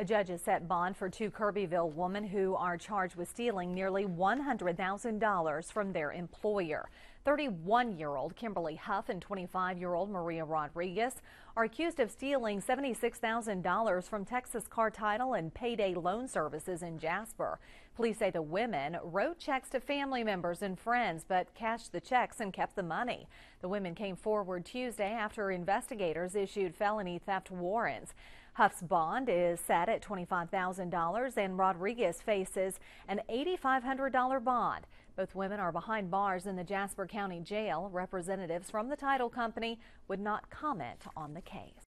A judge has set bond for two Kirbyville women who are charged with stealing nearly $100,000 from their employer. 31 year old Kimberly Hough and 25 year old Maria Rodriguez are accused of stealing $76,000 from Texas Car Title and Payday Loan Services in Jasper. Police say the women wrote checks to family members and friends but cashed the checks and kept the money. The women came forward Tuesday after investigators issued felony theft warrants. Hough's bond is set at $25,000 and Rodriguez faces an $8,500 bond. Both women are behind bars in the Jasper County Jail. Representatives from the title company would not comment on the case.